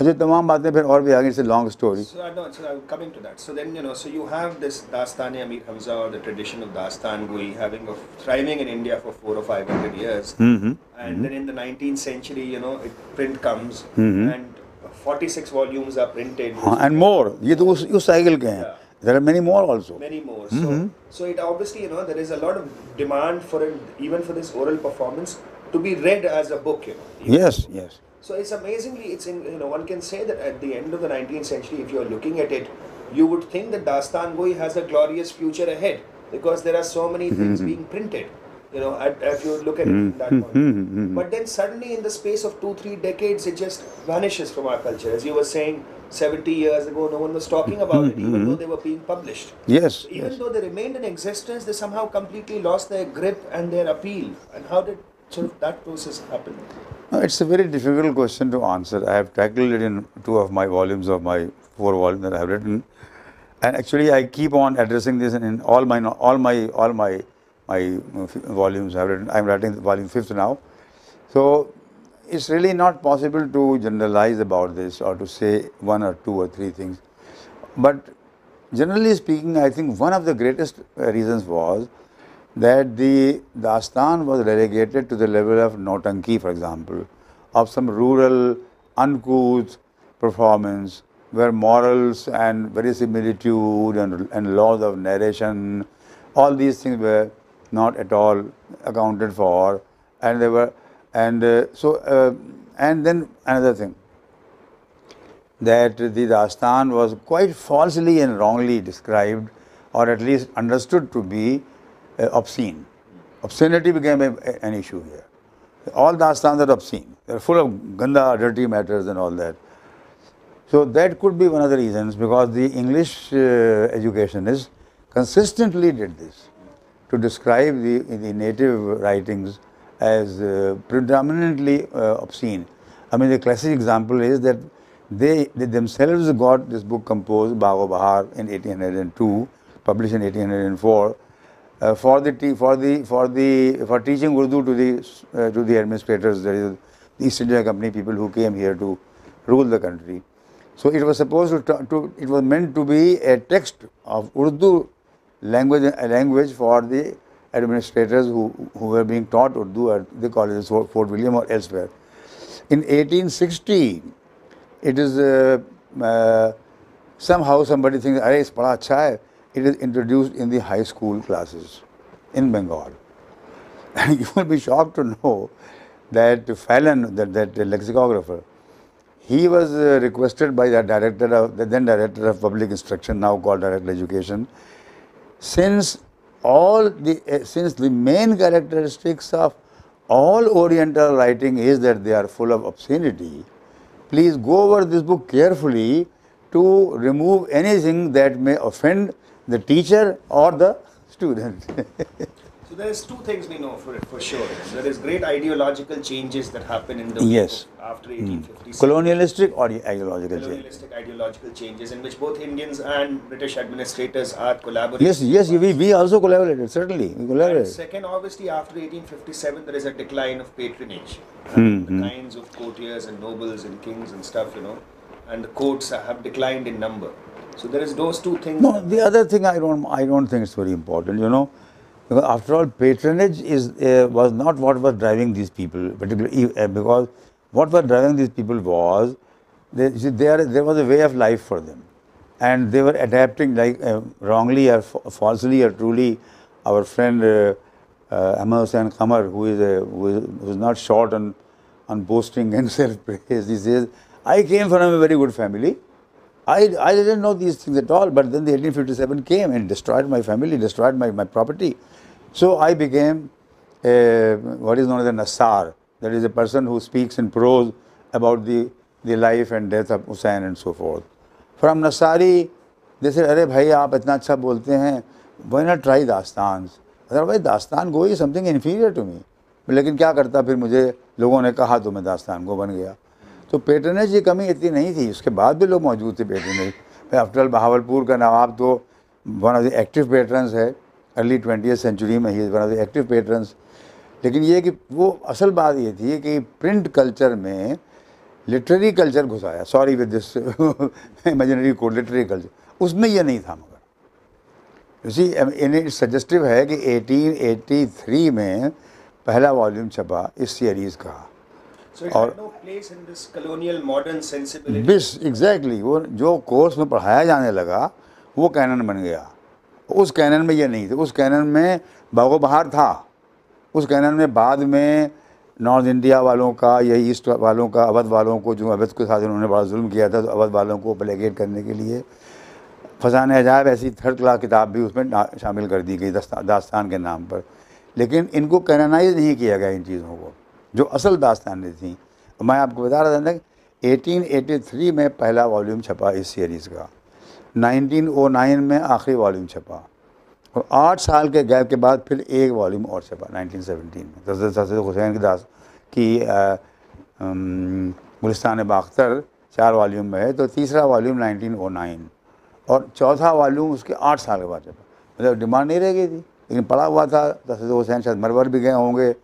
अच्छा तमाम बातें फिर और भी आगे से long story so, no, so coming to that so then you know so you have this Dastani Amir Hamza or the tradition of Dastan Gui having of thriving in India for four or five hundred years mm-hmm. and mm-hmm. then in the 19th century you know it, print comes mm-hmm. and 46 volumes are printed हाँ, and more ये तो उस उस cycle के हैं Yeah. there are many more also many more so mm-hmm. so it obviously you know there is a lot of demand for it even for this oral performance to be read as a book you know yes yes So it's amazingly, it's in, you know, one can say that at the end of the 19th century, if you're looking at it, you would think that Dastan Goi has a glorious future ahead because there are so many hmm, things hmm, hmm. being printed. You know, at, if you look at it from that point. But then suddenly, in the space of two, three decades, it just vanishes from our culture. As you were saying, 70 years ago, no one was talking about it, even though they were being published. yes Even yes though they remained in existence, they somehow completely lost their grip and their appeal. And how did of that process happened. No, it's a very difficult question to answer. I have tackled it in two of my volumes of my four volumes that I have written, and actually I keep on addressing this in all my all my all my my volumes I have written. I'm writing volume fifth now, so it's really not possible to generalize about this or to say one or two or three things. But generally speaking, I think one of the greatest uh, reasons was that the Dastan was relegated to the level of Nautanki, for example, of some rural, uncouth performance where morals and verisimilitude and, and laws of narration, all these things were not at all accounted for, and they were, and uh, so, uh, and then another thing. that the Dastan was quite falsely and wrongly described, or at least understood to be obscene. Obscenity became a, a- an issue here. All Dastans are obscene. They're full of ganda, dirty matters and all that. So that could be one of the reasons because the English uh, educationists consistently did this to describe the, the native writings as uh, predominantly uh, obscene. I mean, the classic example is that they, they themselves got this book composed, Bagh-o-Bahar, in 1802, published in 1804, uh, for the te- for the for the for teaching Urdu to the uh, to the administrators, that is, the East India Company people who came here to rule the country. So it was supposed to, ta- to it was meant to be a text of Urdu language a language for the administrators who who were being taught Urdu at the colleges Fort Fort William or elsewhere. In 1860, it is uh, uh, somehow somebody thinks, "Arey, it's बड़ा अच्छा है." it is introduced in the high school classes in Bengal. <laughs> And you will be shocked to know that Fallon, that, that lexicographer, he was uh, requested by the director of the then director of public instruction, now called director education, since all the uh, since the main characteristics of all Oriental writing is that they are full of obscenity, please go over this book carefully to remove anything that may offend the teacher or the student. So there is two things we know for it for sure. There is great ideological changes that happen in the Yes. after 1857. Colonialistic or ideological change. Colonialistic ideological changes in which both Indians and British administrators are collaborating. Yes, yes, we, we also collaborated, certainly. We And collaborated. second, obviously, after 1857, there is a decline of patronage. Hmm, The kinds of courtiers and nobles and kings and stuff, you know, and the courts have declined in number. So there is those two things. No, the other thing I don't, I don't think it's very important, you know, because after all, patronage is uh, was not what was driving these people, particularly uh, because what was driving these people was they, see, there, there was a way of life for them, and they were adapting like uh, wrongly or fa- falsely or truly. Our friend uh, uh, Hussain who is a, who is, who is not short on on boasting and <laughs> self praise, he says, "I came from a very good family." I, I didn't know these things at all, but then the 1857 came and destroyed my family, destroyed my, my property. So I became a, what is known as a Nassar, that is a person who speaks in prose about the, the life and death of Hussein and so forth. From Nassari, they said, अरे भाई आप इतना अच्छा बोलते हैं why not try dastan otherwise dastan go is something inferior to me लेकिन क्या करता फिर मुझे लोगों ने कहा तो मैं दास्तान गो बन गया तो पेटर्नेज की कमी इतनी नहीं थी, उसके बाद भी लोग मौजूद थे पेटर्नेज आफ्टर ऑल बहावलपुर का नवाब तो one of the active patrons है अर्ली ट्वेंटी सेंचुरी में he one of the active patrons लेकिन ये कि वो असल बात ये थी कि प्रिंट कल्चर में literary culture घुसाया sorry with this imaginary code literary culture उसमें ये नहीं था मगर। उसी सजेस्टिव है कि 1883 में पहला वॉल्यूम छपा इस सीरीज़ का। So और- had no place in this colonial modern sensibility. This exactly वो जो कोर्स में पढ़ाया जाने लगा वो कैनन बन गया। उस कैनन में ये नहीं था उस कैनन में बागो बहार था। उस कैनन में बाद में नॉर्थ इंडिया वालों का या ईस्ट वालों का अवध वालों को जो अवध के साथ उन्होंने बड़ा जुल्म किया था तो अवध वालों को प्लेगेट करने के लिए फसान अजायब ऐसी थर्ड क्लास किताब भी उसमें शामिल कर दी गई दास्तान के नाम पर। लेकिन इनको कैननाइज नहीं किया गया इन चीज़ों को। जो असल दास्तानें थी। मैं आपको बता रहा था ना कि 1883 में पहला वॉल्यूम छपा इस सीरीज़ का। 1909 में आखिरी वॉल्यूम छपा। और आठ साल के गैप के बाद फिर एक वॉल्यूम और छपा 1917 में। हज़रत सैद हुसैन की दास की गुलिस्तान बाख्तर चार वॉल्यूम में है तो तीसरा वॉल्यूम 1909 और चौथा वॉल्यूम उसके आठ साल के बाद छपा। मतलब डिमांड नहीं रह गई थी, लेकिन पड़ा हुआ था। दशरथ हुसैन शायद मरवर भी गए होंगे।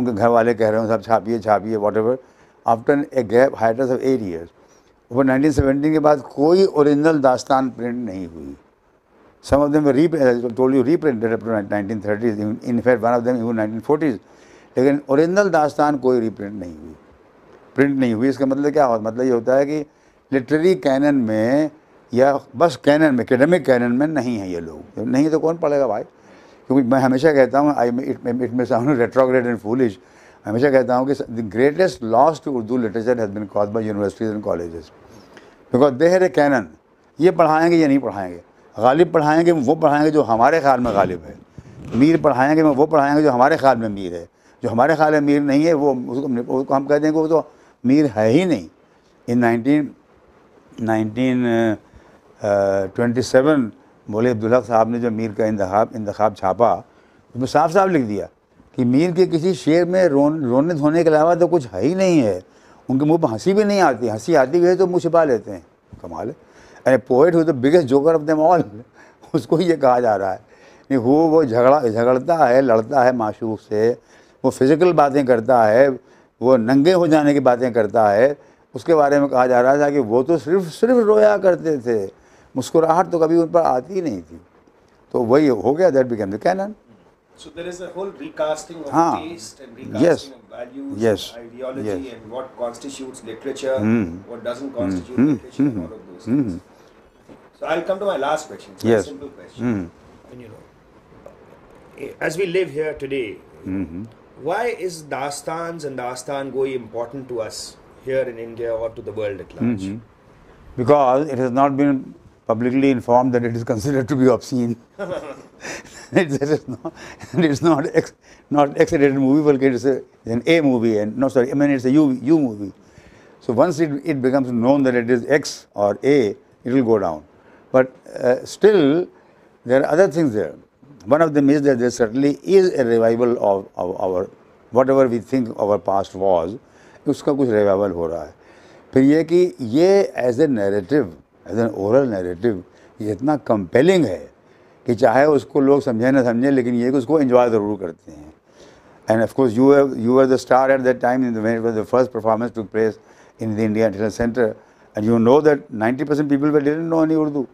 उनके घर वाले कह रहे हो सब छापिए छापिए whatever after a gap hiatus of eight years वो 1917 के बाद कोई ओरिजिनल दास्तान प्रिंट नहीं हुई। I told you reprinted up to 1930s, in, in fact one of them even 1940s. लेकिन ओरिजिनल दास्तान कोई रीप्रिंट नहीं हुई। प्रिंट नहीं हुई इसका मतलब क्या होता मतलब ये होता है कि लिटरेरी कैनन में या बस कैनन में एकेडमिक कैनन में नहीं है ये लोग। नहीं तो कौन पढ़ेगा भाई? क्योंकि मैं हमेशा कहता हूँ I it may sound retrograde and foolish हमेशा कहता हूँ कि the greatest loss to Urdu literature has been caused by universities and colleges because they have a canon ये पढ़ाएँगे या नहीं पढ़ाएँगे? गालिब पढ़ाएँगे, वो पढ़ाएँगे जो हमारे ख्याल में गालिब है। मीर पढ़ाएँगे, वो पढ़ाएँगे जो हमारे ख्याल में मीर है। जो हमारे ख्याल में मीर नहीं है, वो, उसको उसको हम कह देंगे, वो तो मीर है ही नहीं। In nineteen nineteen twenty seven बोले अब्दुल्ला साहब ने जो मीर का इंतखाब इंतखाब छापा, उसमें साफ़ साफ़ लिख दिया कि मीर के किसी शेर में रोन, रोने धोने के अलावा तो कुछ है ही नहीं है। उनके मुँह पर हँसी भी नहीं आती, हँसी आती भी है तो मुँह छिपा लेते हैं। कमाल अरे पोइट हो the biggest joker of them all उसको ये कहा जा रहा है नहीं वो वो झगड़ा, झगड़ता है, लड़ता है माशूक से, वो फ़िज़िकल बातें करता है, वो नंगे हो जाने की बातें करता है। उसके बारे में कहा जा रहा था कि वो तो सिर्फ़ सिर्फ़ रोया करते थे। मुस्कुराहट तो कभी उन पर आती ही नहीं थी तो वही हो गया that become the canon So there is a whole recasting of हाँ. taste and recasting Yes. of values, Yes. ideology, Yes. Hmm. and what constitutes literature, what doesn't constitute literature, and all of those things. So I'll come to my last question. It's a simple question. Mm. And you know, as we live here today, mm-hmm. why is Dastans and Dastan Goi important to us here in India or to the world at large? Mm-hmm. because it has not been publicly informed that it is considered to be obscene. <laughs> it, it is not, it's not X, not X-rated movie, but it's, a, it's an A movie, and no, sorry, I mean it's a U, U movie. So once it, it becomes known that it is X or A, it will go down. But uh, still, there are other things there. One of them is that there certainly is a revival of, of our whatever we think our past was, उसका कुछ revival हो रहा है फिर ये कि ये as a narrative as an oral narrative ये इतना कंपेलिंग है कि चाहे उसको लोग समझें ना समझें, लेकिन ये कि उसको इन्जॉय ज़रूर करते हैं। And of course you you are the star at that time the first performance to place in the India International Centre and you know that ninety percent people know any Urdu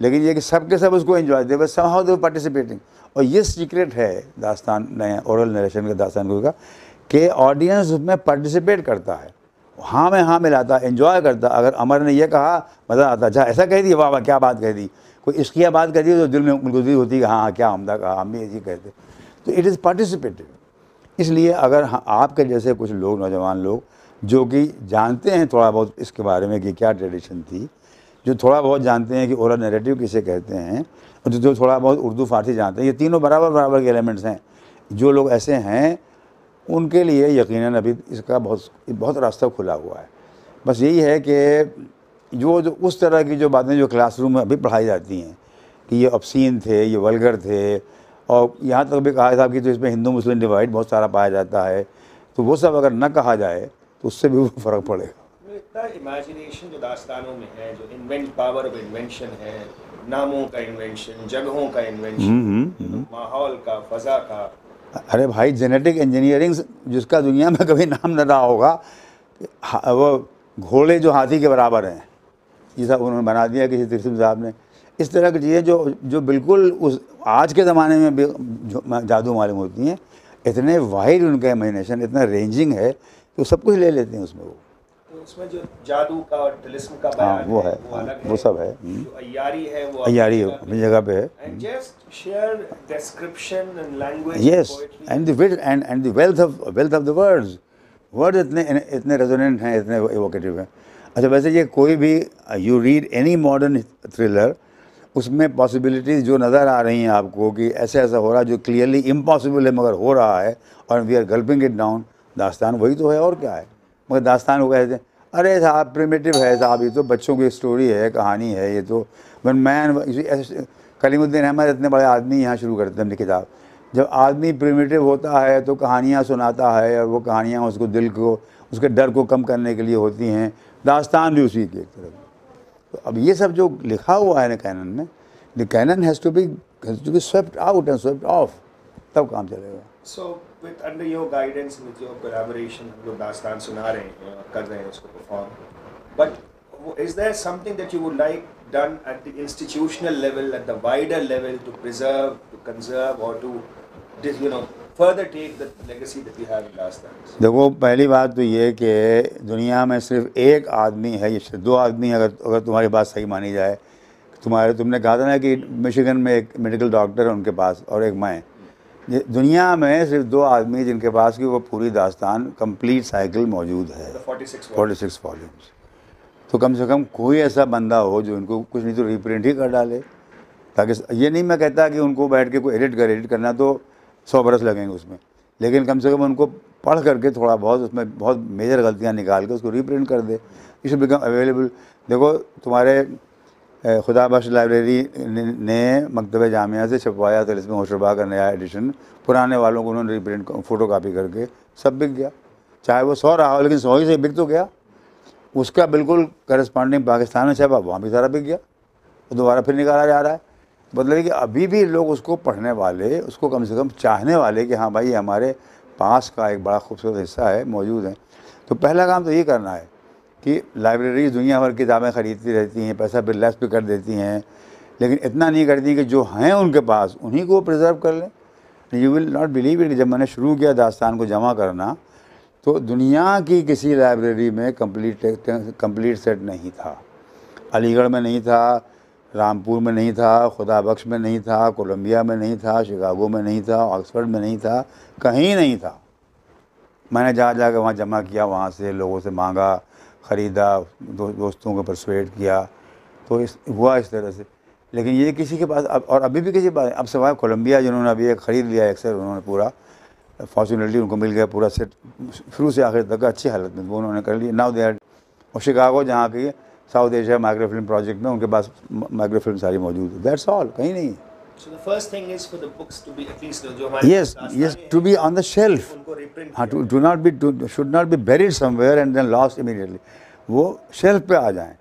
लेकिन ये कि सब के सब उसको enjoy दे बस how they participating और ये सीक्रेट है दास्तान ओरल नरेशन का दास्तान गुरु का, कि ऑडियंस उसमें पार्टिसिपेट करता है। हाँ में हाँ मिलाता एंजॉय करता अगर अमर ने यह कहा मज़ा आता अच्छा ऐसा कह दी वाह वाह क्या बात कह दी। कोई इसकी बात कह दी तो दिल में गुजरी होती है हाँ हाँ क्या हमदा कहा हम भी ऐसी कहते। तो इट इज़ पार्टिसिपेटिव इसलिए अगर हाँ, आपके जैसे कुछ लोग नौजवान लोग जो कि जानते हैं थोड़ा बहुत इसके बारे में कि क्या ट्रेडिशन थी जो थोड़ा बहुत जानते हैं कि ओरल नैरेटिव किसे कहते हैं और जो थोड़ा बहुत उर्दू फारसी जानते हैं ये तीनों बराबर बराबर के एलिमेंट्स हैं। जो लोग ऐसे हैं उनके लिए यकीनन अभी इसका बहुत बहुत रास्ता खुला हुआ है। बस यही है कि जो जो उस तरह की जो बातें जो क्लासरूम में अभी पढ़ाई जाती हैं कि ये ऑप्सीन थे ये वलगर थे और यहाँ तक भी कहा था कि तो इसमें हिंदू मुस्लिम डिवाइड बहुत सारा पाया जाता है तो वो सब अगर न कहा जाए तो उससे भी <laughs> फ़र्क पड़ेगा। इतना इमेजिनेशन जो दास्तानों में है जो इन्वेंट पावर ऑफ़ इन्वेंशन है नामों का इन्वेंशन जगहों का इन्वेंशन माहौल का फजा का अरे भाई जेनेटिक इंजीनियरिंग जिसका दुनिया में कभी नाम न रहा होगा वो घोड़े जो हाथी के बराबर हैं, ये सब उन्होंने बना दिया किसी तिरसिम साहब ने। इस तरह की चीज़ें जो जो बिल्कुल उस, आज के ज़माने में जादू मालूम होती हैं, इतने वाइड उनका इमेजिनेशन इतना रेंजिंग है तो सब कुछ ले लेते हैं उसमें वो। तो उसमें जो जादू का और का हाँ वो है वो अलग हाँ, वो सब है। जो अय्यारी है वो अयारी अपनी जगह पे है। And just share description and language and the width and and the wealth of wealth of the words. Word इतने इतने रेजोनेंट हैं इतने इवोकेटिव हैं। अच्छा वैसे ये कोई भी you read any modern thriller उसमें पॉसिबिलिटीज़ जो नज़र आ रही हैं आपको कि ऐसे ऐसा हो रहा है जो क्लियरली इम्पॉसिबल है मगर हो रहा है और we are gulping it down दास्तान वही तो है और क्या है? मगर दास्तान वो कहते हैं अरे साहब प्रिमिटिव है साहब ये तो बच्चों की स्टोरी है कहानी है ये तो। वन मैन कलीमुद्दीन अहमद इतने बड़े आदमी यहाँ शुरू करते हैं अपनी किताब। जब आदमी प्रिमिटिव होता है तो कहानियाँ सुनाता है और वो कहानियाँ उसको दिल को उसके डर को कम करने के लिए होती हैं। दास्तान भी उसी की एक तरफ़। तो अब ये सब जो लिखा हुआ है ना कैनन में the canon has to be has to be swept out and swept off तब काम चलेगा। So So, with under your guidance with your collaboration हम लोग दास्तान सुना रहे हैं और कर रहे हैं उसको perform but is there something that you would like done at the institutional level at the wider level to preserve to conserve और to you know further take the legacy that we have in dastan देखो, पहली बात तो ये कि दुनिया में सिर्फ़ एक आदमी है, या दो आदमी अगर अगर तुम्हारी बात सही मानी जाए। तुम्हारे, तुमने कहा था ना कि मिशिगन में एक मेडिकल डॉक्टर है उनके पास, और एक मैं। दुनिया में सिर्फ़ दो आदमी जिनके पास की वो पूरी दास्तान कंप्लीट साइकिल मौजूद है। The 46 फोर्टी सिक्स वॉल्यूम्स तो कम से कम कोई ऐसा बंदा हो जो इनको कुछ नहीं तो रिप्रिंट ही कर डाले। ताकि ये नहीं मैं कहता कि उनको बैठ के कोई एडिट कर एडिट करना तो सौ बरस लगेंगे उसमें। लेकिन कम से कम उनको पढ़ करके थोड़ा बहुत उसमें बहुत मेजर गलतियाँ निकाल के उसको रिप्रिंट कर दे। इट बिकम अवेलेबल देखो तुम्हारे खुदा बख्श लाइब्रेरी ने मकतब जामिया से छपवाया तो इसमें होशरबा का नया एडिशन। पुराने वालों को उन्होंने रिप्रिंट फ़ोटो कापी करके सब बिक गया। चाहे वो सौ रहा हो, लेकिन सौ ही से बिक तो गया। उसका बिल्कुल करस्पॉन्डिंग पाकिस्तान में छपा, वहाँ भी सारा बिक गया। वो दोबारा फिर निकाला जा रहा है। मतलब कि अभी भी लोग उसको पढ़ने वाले, उसको कम से कम चाहने वाले कि हाँ भाई हमारे पास का एक बड़ा खूबसूरत हिस्सा है, मौजूद है। तो पहला काम तो ये करना है कि लाइब्रेरीज दुनिया भर किताबें ख़रीदती रहती हैं, पैसा बिल लेस भी कर देती हैं। लेकिन इतना नहीं करती कि जो हैं उनके पास, उन्हीं को प्रिजर्व कर लें। You will not believe it जब मैंने शुरू किया दास्तान को जमा करना तो दुनिया की किसी लाइब्रेरी में कंप्लीट कंप्लीट सेट नहीं था। अलीगढ़ में नहीं था, रामपुर में नहीं था खुदा बख्श में नहीं था, कोलंबिया में नहीं था, शिकागो में नहीं था, ऑक्सफर्ड में नहीं था, कहीं नहीं था। मैंने जा जा कर वहाँ जमा किया, वहाँ से लोगों से मांगा ख़रीदा दो, दोस्तों को परसुएट किया तो इस हुआ इस तरह से। लेकिन ये किसी के पास अब और अभी भी किसी पास अब सिवाय कोलंबिया जिन्होंने अभी एक ख़रीद लिया अक्सर उन्होंने पूरा फॉर्चुनेटली उनको मिल गया पूरा सेट शुरू से आखिर तक अच्छी हालत में वो उन्होंने कर लिया। नाउ दे और शिकागो जहाँ की South Asia micro film project में उनके पास माइक्रो फ़िल्म सारी मौजूद है। दैट्स ऑल कहीं नहीं So the first thing is for the books to be at least जो हमारे यस दास्तानें यस हैं, उनको reprint हाँ किया। To do not be should not be buried somewhere and then lost immediately वो शेल्फ पे आ जाएँ।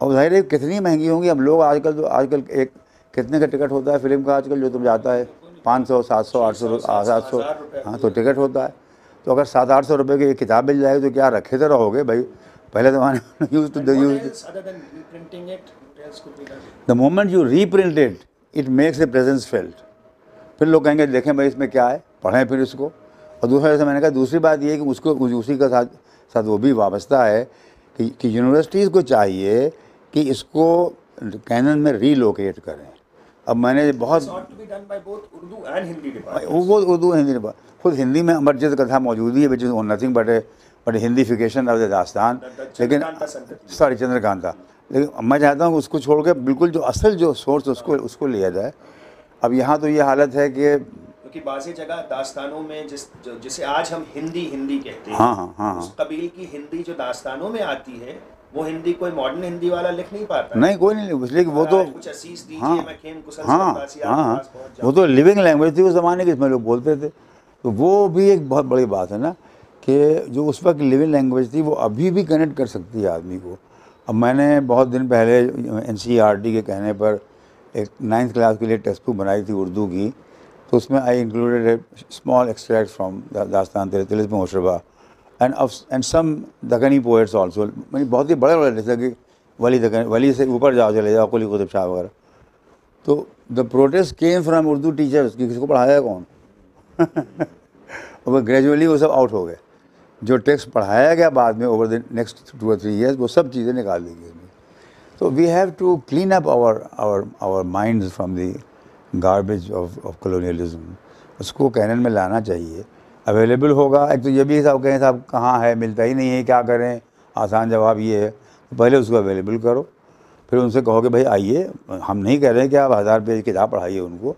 और ज़ाहिर है कितनी महँगी होंगी। अब लोग आजकल तो आजकल एक कितने का टिकट होता है फ़िल्म का आजकल? जो तुम जाता है पाँच सौ सात सौ आठ सौ सात सौ हाँ तो टिकट होता है। तो अगर सात आठ सौ रुपये की एक किताब मिल जाएगी तो क्या रखे तो रहोगे भाई? पहले ज़माने में use to be? The moment you reprint it makes a presence felt फिर लोग कहेंगे देखें भाई इसमें क्या है? पढ़ें फिर इसको। और दूसरा जैसे मैंने कहा दूसरी बात ये है कि उसको उस- का साथ साथ वो भी वाबस्ता है कि, कि यूनिवर्सिटीज़ को चाहिए कि इसको कैनन में रीलोकेट करें। अब मैंने बहुत. वो उर्दू हिंदी खुद हिंदी में अमरजीत कथा मौजूद ही है which is nothing but a but Hindification of the dastan लेकिन सॉरी चंद्रकांता लेकिन मैं चाहता हूँ उसको छोड़ के बिल्कुल जो असल जो सोर्स उसको उसको लिया जाए। अब यहाँ तो ये हालत है कि क्योंकि बाज़ी जगह दास्तानों में जिस जिसे आज हम हिंदी हिंदी कहते हैं हाँ हाँ हाँ उस हाँ कबील की हिंदी जो दास्तानों में आती है वो हिंदी कोई मॉडर्न हिंदी वाला लिख नहीं पाता। नहीं कोई नहीं इसलिए कि वो तो कुछ असीस दीजिए हाँ मैं खेम कुशल हाँ हाँ हाँ। वो तो लिविंग लैंग्वेज थी उस ज़माने की इसमें लोग बोलते थे। तो वो भी एक बहुत बड़ी बात है ना कि जो उस वक्त लिविंग लैंग्वेज थी वो अभी भी कनेक्ट कर सकती है आदमी को। अब मैंने बहुत दिन पहले एन के कहने पर एक नाइन्थ क्लास के लिए टेक्स्ट बुक बनाई थी उर्दू की तो उसमें I included a small extract from dastan तेरे Tilism Hoshruba. And and some Dakhni poets also मैंने बहुत ही बड़े बड़े जैसे कि वली दकन वली से ऊपर जाओ, चले जाओ, कुली कुतुब शाह वगैरह। तो the protest came from Urdu teachers कि किसको पढ़ाया कौन? <laughs> और ग्रेजुअली वो सब आउट हो गए। जो टेक्स्ट पढ़ाया गया बाद में ओवर द नेक्स्ट टू और थ्री ईयर्स वो सब चीज़ें निकाल दी गई तो we have to clean up our our our mind from the garbage of of colonialism उसको कैनन में लाना चाहिए। अवेलेबल होगा। एक तो ये भी साहब कहें, साहब कहाँ है? मिलता ही नहीं है, क्या करें? आसान जवाब ये है। तो पहले उसको अवेलेबल करो। फिर उनसे कहो कि भाई आइए, हम नहीं कह रहे हैं कि आप हज़ार पेज किताब पढ़ाइए उनको।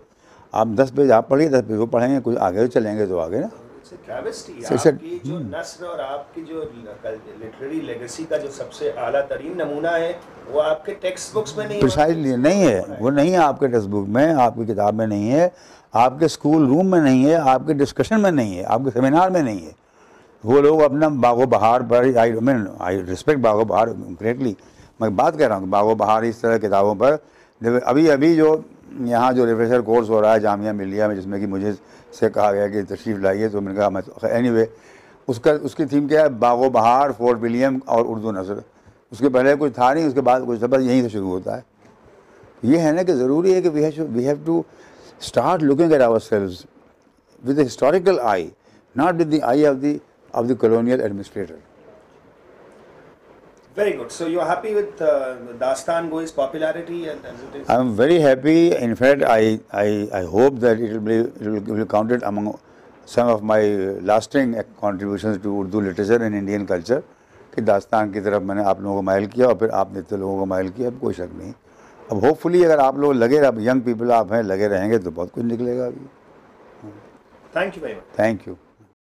आप दस पेज आप पढ़िए, दस पेज वो पढ़ेंगे, कुछ आगे चलेंगे तो आगे ना. So आपकी जो नस्र और आपकी जो लिटरेरी लेगेसी का जो सबसे आला तरीन नमूना है वो आपके टेक्स्ट बुक्स में नहीं प्रिसाइजली नहीं है वो नहीं है आपके टेक्स्ट बुक में आपकी किताब में नहीं है आपके स्कूल रूम में नहीं है आपके डिस्कशन में नहीं है आपके सेमिनार में नहीं है। वो लोग अपना बागो बहार पर आई मीन आई रिस्पेक्ट बागो बहार ग्रेटली मैं बात कर रहा हूँ बागो बहार इस तरह किताबों पर अभी अभी जो यहाँ जो रिफ्रेशर कोर्स हो रहा है जामिया मिलिया में जिसमें कि मुझे से कहा गया कि तशरीफ़ लाइए तो मैंने कहा, मैं एनी वे उसका, उसकी थीम क्या है? बागो बहार फोर्ट विलियम और उर्दू नसर उसके पहले कुछ था नहीं, उसके बाद कुछ था, बस यहीं से शुरू होता है। ये है ना कि ज़रूरी है कि we have we have to start looking at ourselves with historical eye not with the eye of the of the colonial administrator. Very good. So you're happy with uh, Dastan Goi's popularity and as it is? I am very happy. In fact, I, I, I hope that it will be it will, it will counted among some of my lasting contributions to Urdu literature and Indian culture. कि दास्तान की तरफ़ मैंने आप लोगों को mile किया और फिर आपने इतने लोगों को माइल किया अब कोई शक नहीं अब होपफुली अगर आप लोग लगे अब यंग पीपल आप हैं लगे रहेंगे तो बहुत कुछ निकलेगा अभी Thank you very much. Thank you